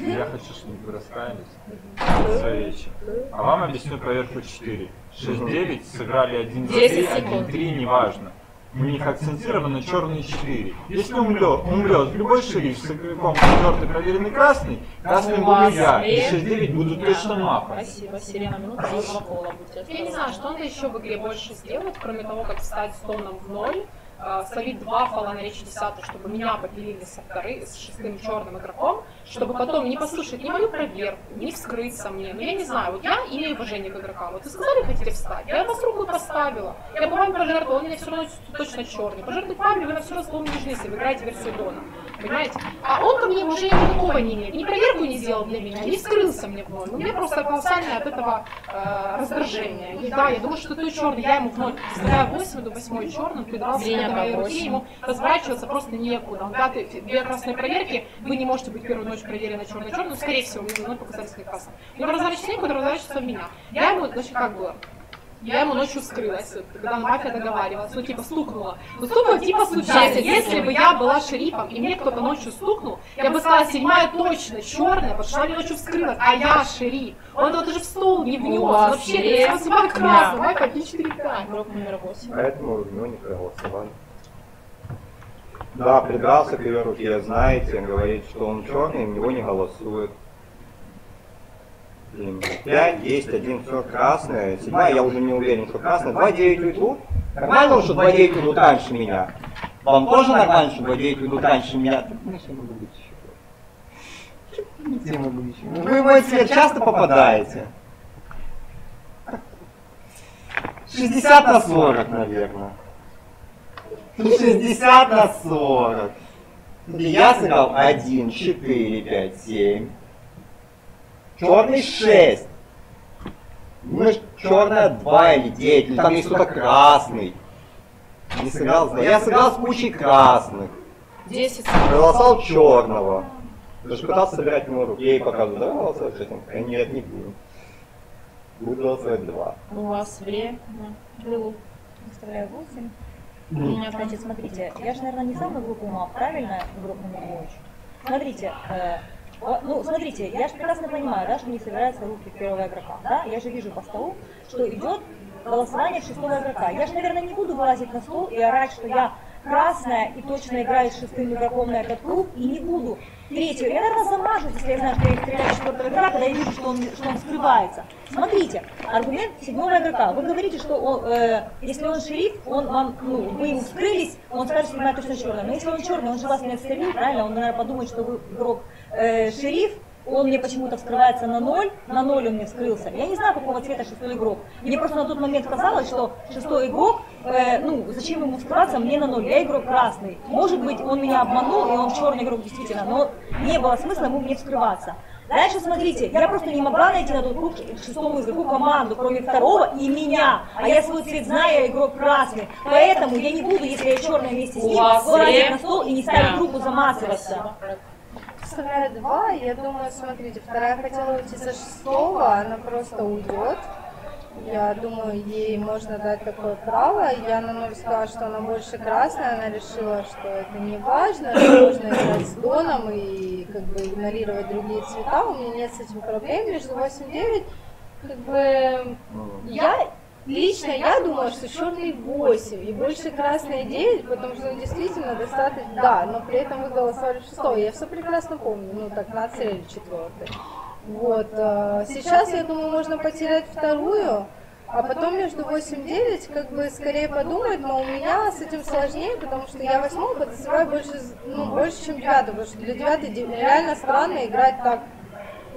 Speaker 9: Я хочу, чтобы вы раскаялись своей речи. А вам объясню проверку 4. 6-9 сыграли 1 за
Speaker 1: 10
Speaker 9: 3,
Speaker 1: секунд.
Speaker 9: 1-3, неважно. У них акцентированы черные 4. Если умрет, умрет любой шериф с игроком четвертый проверенный красный, красным
Speaker 1: У
Speaker 9: буду я, и
Speaker 1: время.
Speaker 9: 6-9 будут точно мафа.
Speaker 1: Спасибо. Сирена минута, и два кола будьте
Speaker 11: Я не знаю, что надо еще в игре больше сделать, кроме того, как встать с тоном в ноль, э, словить два фола на речи десятой, чтобы меня поделили со вторым, с шестым черным игроком, чтобы потом не послушать ни мою проверку, не вскрыться мне. Ну, я не знаю, вот я имею уважение к игрокам. Вот вы сказали, хотите встать, я вас руку поставила. Я бы вам пожертвовала, он меня все равно точно черный. Пожертвовать вами вы на все равно слово не нужны, если вы играете версию Дона. Понимаете? А он ко мне уважения никакого не имеет. Ни проверку не сделал для меня, не вскрылся мне в ноль. У меня просто колоссальное от этого э, раздражение. И да, я думаю, что ты черный, я ему в ноль. Ставя 8, иду восьмой черным, придрался к этой руке, ему разворачиваться просто некуда. Он пятый, две красные проверки, вы не можете быть первую ночь проверены черный-черный, ну, скорее всего, вы мной показались как красный. У него разворачивается некуда, разворачивается в меня. Я ему, значит, как было? Я ему ночью вскрылась, вот, когда мафия договаривалась, ну типа стукнула. Ну стукнула типа случайно. Если бы я была шерифом и мне кто-то ночью стукнул, я бы сказала, седьмая точно черная, потому что она мне ночью вскрылась, а я шериф. Он этого даже в стол не внес.
Speaker 1: У
Speaker 11: Вообще, седьмая красная, мафия 4
Speaker 1: Игрок номер 8.
Speaker 3: Поэтому ну, не проголосовали. Да, придрался к ее руке, знаете, говорит, что он черный, в него не голосует. Блин, 5, 10, 1, все красное. Седьмая, я уже не уверен, что красная. 2, 9 уйдут. Нормально, что 2, 9 уйдут раньше меня. Вам тоже нормально, что 2, 9 уйдут раньше меня? Вы в мой цвет часто попадаете? 60 на 40, наверное. 60 на 40. И я сыграл 1, 4, 5, 7. Черный 6. Ну, черная 2 или 9. Или там есть кто-то красный. Не сыграл, с- я сыграл с кучей красных.
Speaker 1: 10
Speaker 3: Голосовал черного. Даже пытался собирать ему руки. Я ей показываю, давай голосовать этим. Нет, не буду. Буду голосовать 2.
Speaker 1: У вас время. Лилу.
Speaker 12: Выставляю 8.
Speaker 1: Принято.
Speaker 12: Значит, смотрите, я же, наверное, не самый глупый маг, правильно, номер ночь? Смотрите, э, ну, смотрите, я же прекрасно понимаю, да, что не собираются руки первого игрока, да? Я же вижу по столу, что идет голосование шестого игрока. Я же, наверное, не буду вылазить на стол и орать, что я красная и точно играю с шестым игроком на этот круг, и не буду третьего. Я, наверное, замажусь, если я знаю, что я стреляю четвертого игрока, когда я вижу, что он, что он скрывается. Смотрите, аргумент седьмого игрока. Вы говорите, что он, э, если он шериф, он вам, ну, вы ему вскрылись, он скажет, что седьмая точно черная. Но если он черный, он же вас не отстрелил, правильно? Он, наверное, подумает, что вы игрок э, шериф, он мне почему-то вскрывается на ноль, на ноль он мне вскрылся. Я не знаю, какого цвета шестой игрок. Мне просто на тот момент казалось, что шестой игрок, э, ну, зачем ему вскрываться мне на ноль, я игрок красный. Может быть, он меня обманул, и он черный игрок действительно, но не было смысла ему мне вскрываться. Дальше смотрите, я просто не могла найти на тот круг шестому игроку команду, кроме второго и меня. А я свой цвет знаю, я игрок красный. Поэтому я не буду, если я черная вместе с ним,
Speaker 1: вас
Speaker 12: лазить
Speaker 1: время.
Speaker 12: на стол и не ставить руку замазываться.
Speaker 13: Вторая два, я думаю, смотрите, вторая хотела уйти за шестого, она просто уйдет. Я думаю, ей можно дать такое право. Я на ноль сказала, что она больше красная, она решила, что это не важно, что можно играть с доном и как бы игнорировать другие цвета. У меня нет с этим проблем. Между 8-9, как бы я Лично я думала, что черный 8 и больше красный 9, потому что он действительно достаточно, да, но при этом вы голосовали шестой. Я все прекрасно помню, ну так нацелили четвертый. Вот, э, сейчас, я думаю, можно потерять вторую, а потом между 8-9 как бы скорее подумать, но у меня с этим сложнее, потому что я восьмую подозреваю больше, ну, больше, чем девятую, потому что для девятой де- реально странно играть так,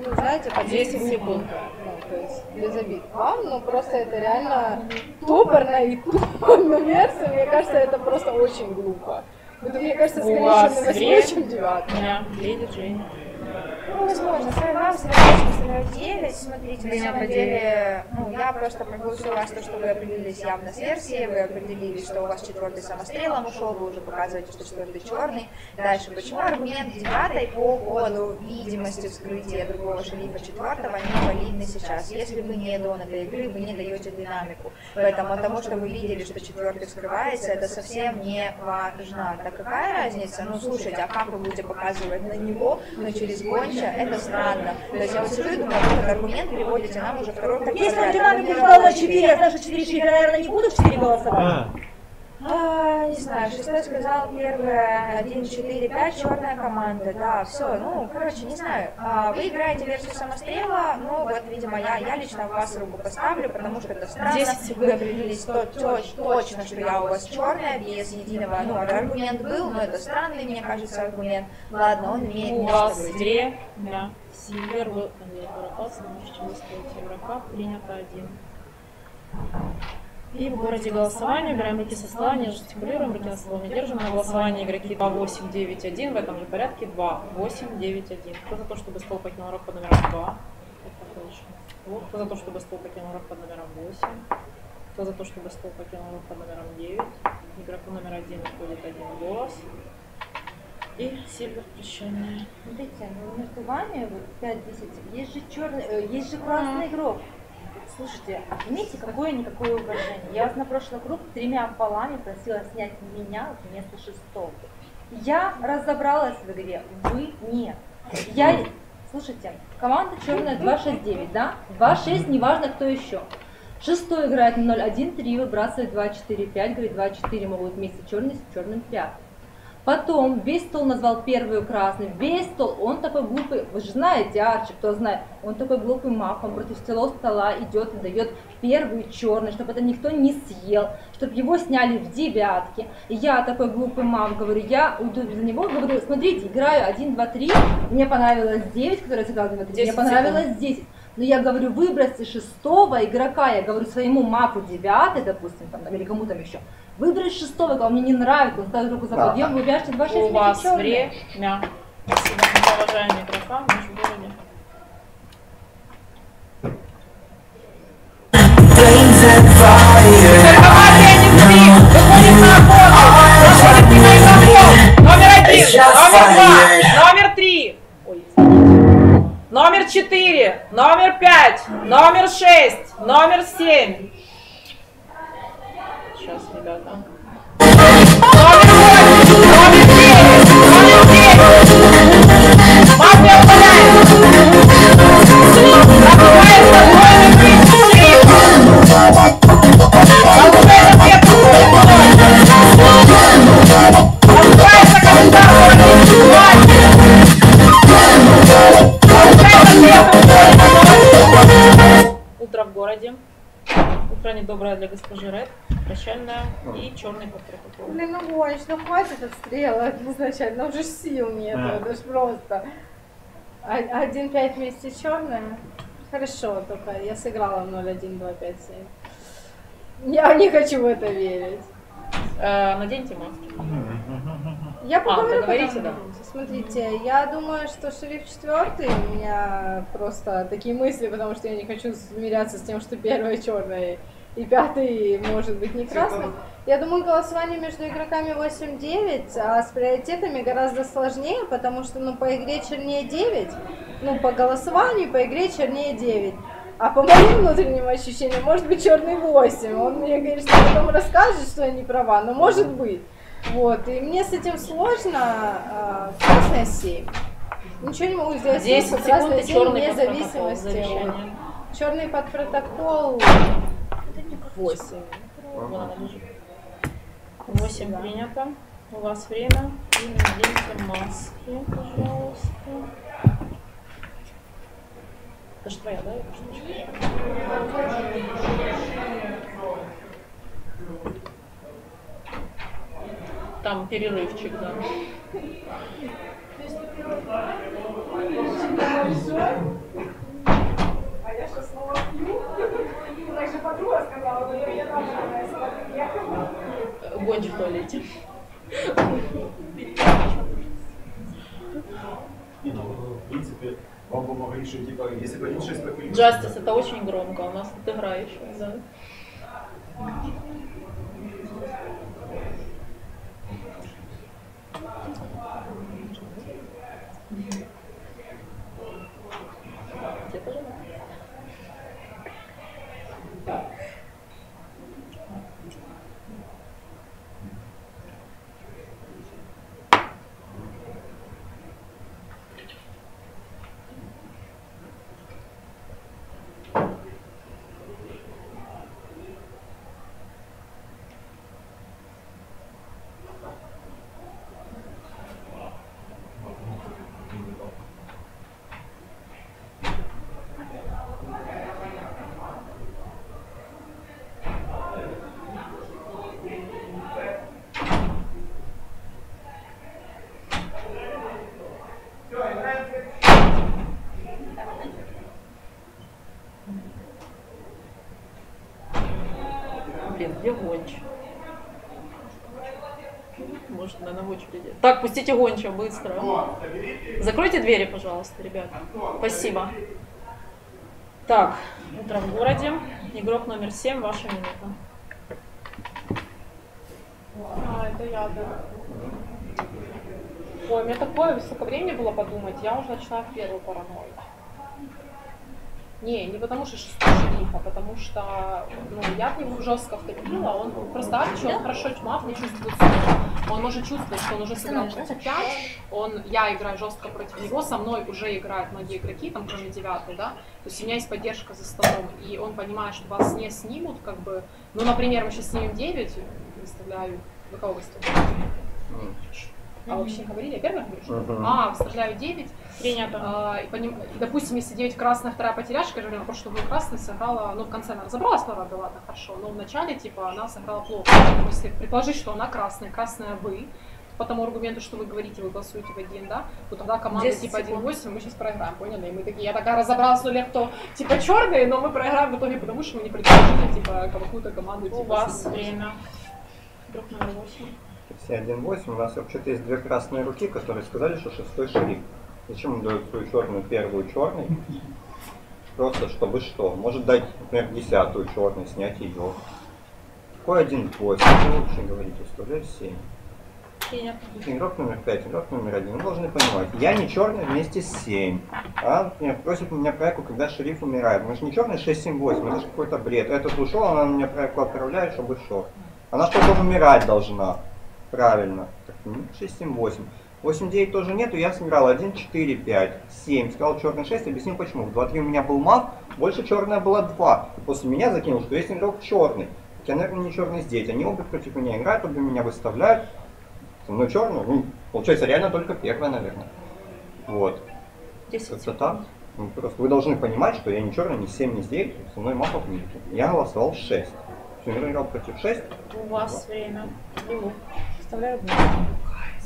Speaker 13: ну, знаете, по 10
Speaker 1: 10 секунд.
Speaker 13: То есть без обид вам, но просто это реально топорно и тупо версия, мне кажется, это просто очень глупо. Это, мне кажется, скорее, чем на восьмой, чем девятый.
Speaker 1: Да, леди Джейн.
Speaker 4: Ну, возможно, второй вам второй 9. Смотрите, на самом деле, ну, я просто проголосую вас, то, что вы определились явно с версией, вы определились, что у вас четвертый самострелом ушел, вы уже показываете, что четвертый черный. Дальше, почему аргумент девятой по поводу видимости вскрытия другого шерифа четвертого не валидны сейчас? Если вы не дон этой игры, вы не даете динамику. Поэтому от того, что вы видели, что четвертый вскрывается, это совсем не важно. Так какая разница? Ну, слушайте, а как вы будете показывать на него, но через гонча? Это странно. То есть я вот сижу и думаю, этот аргумент переводите нам уже второй
Speaker 12: Так если он динамику сказал на
Speaker 4: не
Speaker 12: 4, я знаю, что 4 шрифта, наверное, не буду в 4 голосовать.
Speaker 4: А, не знаю, шестой сказал первое, один, четыре, пять, черная команда, да, все, ну, короче, не знаю. А, вы играете версию самострела, ну, вот, видимо, я, я лично в вас руку поставлю, потому что это странно.
Speaker 1: 10 секунд.
Speaker 4: Вы определились то- то- точно, что я у вас черная, без единого, ну, аргумент был, но это странный, мне кажется, аргумент. Ладно, он имеет
Speaker 1: У вас
Speaker 4: быть.
Speaker 1: время. Сильвер, вы Европас, можете выставить игрока, принято один. И в городе голосование, убираем руки со стола, не жестикулируем, руки на стол не держим. На голосование игроки 2, 8, 9, 1, в этом же порядке 2, 8, 9, 1. Кто за то, чтобы стол покинул урок под номером 2? Это точно. Кто за то, чтобы стол покинул урок под номером 8? Кто за то, чтобы стол покинул урок под номером 9? Игроку номер 1 уходит один голос. И Сильвер прощальная.
Speaker 7: Смотрите, ну, между вами вот 5-10, есть же черный, э, есть же красный игрок. Слушайте, имейте какое-никакое уважение. Я вас на прошлый круг тремя полами просила снять меня вместо шестого. Я разобралась в игре, вы нет. Я, слушайте, команда черная 2-6-9, да? 2-6, неважно кто еще. Шестой играет на 0-1-3, выбрасывает 2-4-5, говорит 2-4 могут вместе черный с черным прятать. Потом весь стол назвал первую красный, весь стол, он такой глупый, вы же знаете, Арчи, кто знает, он такой глупый маг, он против всего стола идет и дает первый черный, чтобы это никто не съел, чтобы его сняли в девятке. И я такой глупый маг, говорю, я уйду за него, говорю, смотрите, играю 1, 2, 3, мне понравилось 9, который сыграл 2, 3, мне
Speaker 1: 10
Speaker 7: понравилось 10. Но я говорю, выбросьте шестого игрока, я говорю своему маку девятый, допустим, там, или кому там еще, выбрать шестого, когда мне не нравится, он ставит руку за подъем, вы вяжете 2 6
Speaker 1: У вас время. Спасибо. Мы уважаем игрока в нашем городе.
Speaker 11: Номер один, номер два, номер три, номер четыре, номер пять, номер шесть, номер семь.
Speaker 1: Сейчас, ребята. И черный подпротокол.
Speaker 13: Блин, ну Гонч, ну хватит отстрелывать изначально, уже сил нет,
Speaker 1: А.
Speaker 13: это ж просто. А- 1-5 вместе черная? Хорошо, только я сыграла в 0-1, 2, 5, 7. Я не хочу в это верить.
Speaker 1: Э, наденьте маски.
Speaker 13: Я
Speaker 1: А,
Speaker 13: поговорю
Speaker 1: договорите,
Speaker 13: потом.
Speaker 1: да?
Speaker 13: Смотрите, я думаю, что шериф четвертый. У меня просто такие мысли, потому что я не хочу смиряться с тем, что первый черный и пятый может быть не красный. Я думаю, голосование между игроками 8-9, а с приоритетами гораздо сложнее, потому что ну, по игре чернее 9, ну по голосованию по игре чернее 9. А по моим внутренним ощущениям, может быть, черный 8. Он мне, конечно, потом расскажет, что я не права, но может быть. Вот, и мне с этим сложно. а, Красная 7. Ничего не могу сделать.
Speaker 1: 10
Speaker 13: потому что красная
Speaker 1: секунд и
Speaker 13: 7
Speaker 1: черный
Speaker 13: вне зависимости. от- Черный под протокол 8.
Speaker 1: 8 принято. У вас время. И наденьте маски, пожалуйста. Это же твоя, да? Там перерывчик, да.
Speaker 11: А я что, снова пью? Так же подруга сказала, но я там
Speaker 1: Гончик в туалете.
Speaker 15: В принципе, вам бы могли, что типа, если бы 1.6 попили...
Speaker 1: Джастис, это очень громко, у нас тут игра еще, да. Тебе тоже надо? Блин, где гонч? Может, наверное, в очереди. Так, пустите гонча быстро. Закройте двери, пожалуйста, ребят. Спасибо. Так, утро в городе. Игрок номер 7, ваша минута.
Speaker 11: А, это я, да. Ой, у меня такое столько времени было подумать, я уже начала в первую паранойю. Не, не потому что шестой шериф, а потому что ну, я в него жестко втопила, он просто Арчи, он хорошо тьмав, не чувствует себя. Он может чувствовать, что он уже сыграл против 5, он, я играю жестко против него, со мной уже играют многие игроки, там кроме девятой, да, то есть у меня есть поддержка за столом, и он понимает, что вас не снимут, как бы, ну, например, мы сейчас снимем 9, выставляю, вы кого выставляете? А вообще не говорили, я первая говорю. А, выставляю 9. Принято. А, и поним- и, допустим, если 9 красная, вторая потеряшка, я говорю, потому что вы красная сыграла, ну, в конце она разобралась, ладно, да ладно, хорошо, но в начале, типа, она сыграла плохо. Если предположить, что она красная, красная вы, по тому аргументу, что вы говорите, вы голосуете в один, да, то тогда команда
Speaker 1: 10
Speaker 11: типа
Speaker 1: секунд.
Speaker 11: 1-8, мы сейчас проиграем, поняли? И мы такие, я такая разобралась, ну, кто типа черные, но мы проиграем в итоге, потому что мы не предложили, типа, какую-то команду, типа,
Speaker 1: У вас время. Игрок номер 8.
Speaker 3: Все 1-8. У нас вообще-то есть две красные руки, которые сказали, что шестой шериф. Зачем он дает свою черную первую черный? Просто чтобы что? Может дать, например, десятую черный, снять ее. Какой 1-8? Что вы вообще говорите? Оставляю 7.
Speaker 1: Принято.
Speaker 3: Игрок номер 5, игрок номер 1. Вы должны понимать, я не черный вместе с 7. А, например, просит меня проекку, когда шериф умирает. Мы же не черный 6, 7, 8, это же какой-то бред. Этот ушел, она мне проекку отправляет, чтобы шел. Она что-то умирать должна. Правильно. Так, ну, 6, 7, 8. 8, 9 тоже нету, я сыграл 1, 4, 5, 7. Сказал черный 6, объяснил почему. В 2, 3 у меня был маг, больше черная была 2. После меня закинул, что есть игрок черный. Я, наверное, не черный здесь. Они оба против меня играют, оба меня выставляют. Со мной черную, ну, получается реально только первая, наверное. Вот. Как-то так. Ну, просто вы должны понимать, что я не черный, ни 7, ни 9, со мной мапов нет. Я голосовал 6. Все, играл против 6.
Speaker 1: У вас время. Лилу.
Speaker 12: Вставляю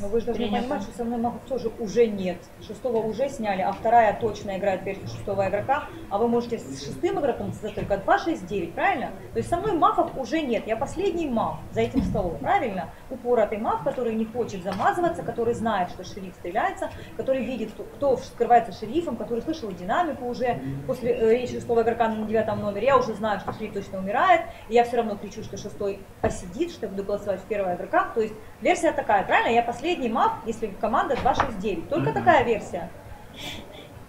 Speaker 12: Но вы же должны
Speaker 1: Принято.
Speaker 12: понимать, что со мной магов тоже уже нет. Шестого уже сняли, а вторая точно играет версию шестого игрока, а вы можете с шестым игроком создать только 2, 6, 9, правильно? То есть со мной мафов уже нет. Я последний маф за этим столом, правильно? Упоротый маф, который не хочет замазываться, который знает, что шериф стреляется, который видит, кто, кто скрывается шерифом, который слышал динамику уже после э, речи шестого игрока на девятом номере. Я уже знаю, что шериф точно умирает, и я все равно кричу, что шестой посидит, что я буду голосовать в первого игрока. То есть версия такая, правильно? Я последний маф, если команда 269. Только такая версия.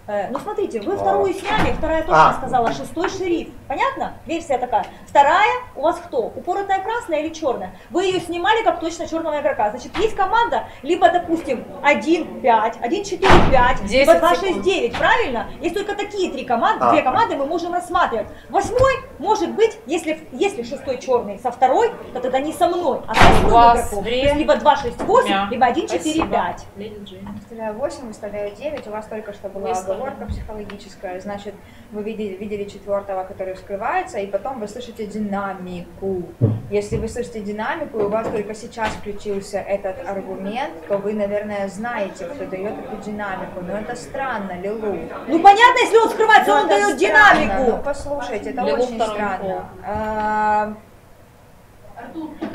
Speaker 12: Э, ну смотрите, вы вторую сняли, вторая точно
Speaker 3: А.
Speaker 12: сказала, шестой шериф. Понятно? Версия такая. Вторая у вас кто? Упоротая красная или черная? Вы ее снимали как точно черного игрока. Значит, есть команда, либо, допустим, 1-5, 1-4-5, либо 2-6-9, правильно? Есть только такие три команды,
Speaker 3: А.
Speaker 12: две команды мы можем рассматривать. Восьмой может быть, если, если шестой черный со второй, то тогда не со мной, а с восьмым
Speaker 1: У вас
Speaker 12: игроком. То есть либо 2-6-8,
Speaker 1: Дня.
Speaker 12: либо 1-4-5.
Speaker 1: Спасибо. Леди Джейн.
Speaker 4: Выставляю 8, выставляю 9. У вас только что была
Speaker 1: Выставлю.
Speaker 4: Оговорка психологическая. Значит, вы видели, видели четвертого, который вскрывается, и потом вы слышите динамику. Если вы слышите динамику, и у вас только сейчас включился этот аргумент, то вы, наверное, знаете, кто дает эту динамику. Но это странно, Лилу.
Speaker 12: Ну понятно, если он скрывается,
Speaker 4: Ну,
Speaker 12: он дает
Speaker 4: странно.
Speaker 12: динамику.
Speaker 4: Ну, послушайте, это
Speaker 1: Лилу
Speaker 4: очень странно. А,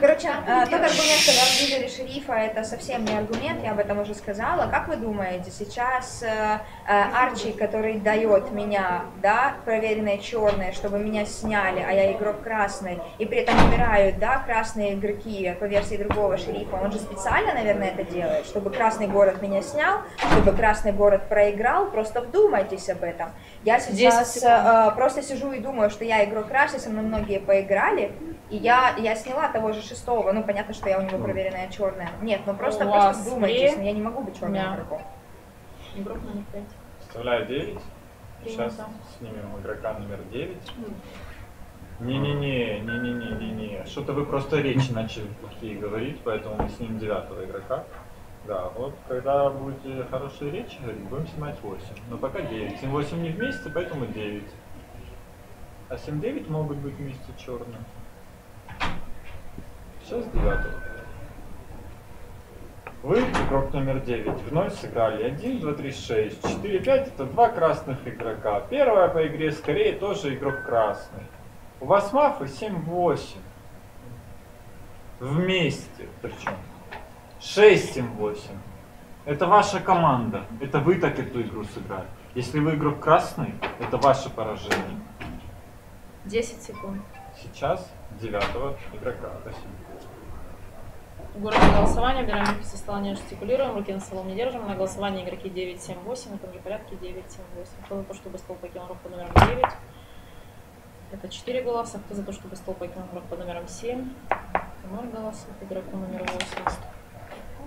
Speaker 4: Короче, а, тот аргумент, когда вы видели шерифа, это совсем не аргумент, я об этом уже сказала. Как вы думаете, сейчас э, э, Арчи, который дает меня, да, проверенное черное, чтобы меня сняли, а я игрок красный, и при этом умирают, да, красные игроки по версии другого шерифа, он же специально, наверное, это делает, чтобы красный город меня снял, чтобы красный город проиграл, просто вдумайтесь об этом. Я
Speaker 1: 10
Speaker 4: сейчас э, просто сижу и думаю, что я игрок красный, со мной многие поиграли, и я, я сняла того же шестого, ну понятно, что я у него проверенная черная. Нет, ну просто,
Speaker 1: У
Speaker 4: просто ну, я не могу быть черным
Speaker 1: Дня.
Speaker 4: игроком.
Speaker 1: Игрок номер пять.
Speaker 9: Вставляю 9. Сейчас снимем игрока номер 9. Не-не-не, не-не-не-не-не. Что-то вы просто речи начали плохие говорить, поэтому мы снимем девятого игрока. Да, вот когда будете хорошие речи говорить, будем снимать 8. Но пока 9. 7-8 не вместе, поэтому 9. А 7-9 могут быть вместе черные. Сейчас девятого. Вы, игрок номер 9, вновь сыграли 1, 2, 3, 6, 4, 5, это два красных игрока. Первая по игре скорее тоже игрок красный. У вас мафы 7, 8. Вместе причем. 6, 7, 8. Это ваша команда. Это вы так эту игру сыграли. Если вы игрок красный, это ваше поражение.
Speaker 1: 10 секунд.
Speaker 9: Сейчас девятого игрока. Спасибо.
Speaker 1: В городе голосования убираем руки со стола, не жестикулируем, руки на столом не держим. На голосование игроки 9, 7, 8, в том же порядке 9, 7, 8. Кто за то, чтобы стол покинул игрок под номером 9? Это 4 голоса. Кто за то, чтобы стол покинул игрок под номером 7? 0 голосов. Игроку номер 8.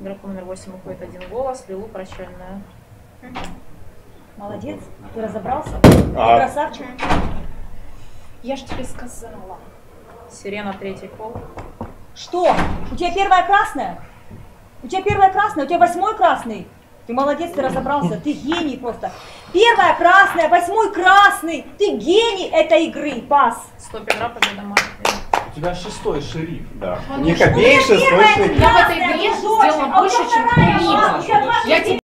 Speaker 1: Игроку номер 8 уходит один голос. Лилу прощальная.
Speaker 12: Молодец, ты разобрался?
Speaker 1: А.
Speaker 12: Ты красавчик.
Speaker 1: Я ж тебе сказала. Сирена, третий кол.
Speaker 12: Что? У тебя первая красная? У тебя первая красная, у тебя восьмой красный. Ты молодец, ты разобрался, ты гений просто. Первая красная, восьмой красный. Ты гений этой игры, пас.
Speaker 1: Стоп, игра, победа Марки.
Speaker 9: У тебя шестой шериф.
Speaker 3: Да. У них обеих шестой шериф.
Speaker 11: Я в этой игре сделала больше, чем ты либо. Я тебе